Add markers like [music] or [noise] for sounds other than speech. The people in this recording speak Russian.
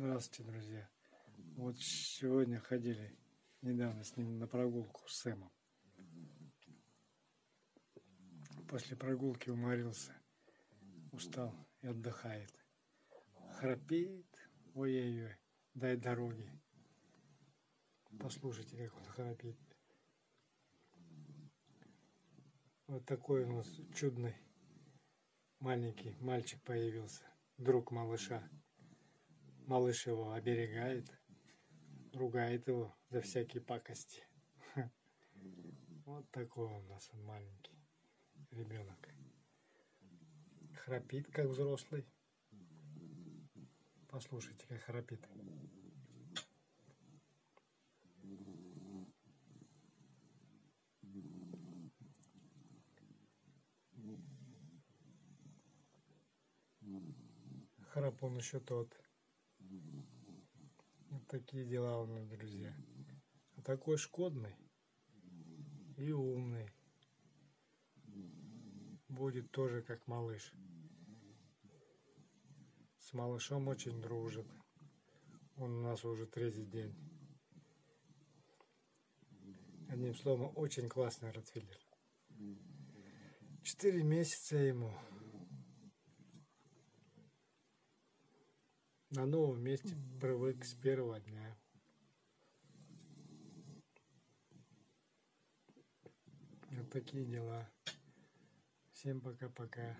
Здравствуйте, друзья. Вот сегодня ходили недавно с ним на прогулку с Сэмом. После прогулки уморился, устал и отдыхает. Храпит, ой-ой-ой, дай дороги. Послушайте, как он храпит. Вот такой у нас чудный маленький мальчик появился, друг малыша. Малыш его оберегает, ругает его за всякие пакости. [laughs] Вот такой у нас он маленький ребенок. Храпит, как взрослый. Послушайте, как храпит. Храп он еще тот. Такие дела у нас, друзья. А такой шкодный и умный. Будет тоже как малыш. С малышом очень дружит. Он у нас уже третий день. Одним словом, очень классный Ротвиллер. Четыре месяца ему. На новом месте привык с первого дня. Вот такие дела. Всем пока-пока.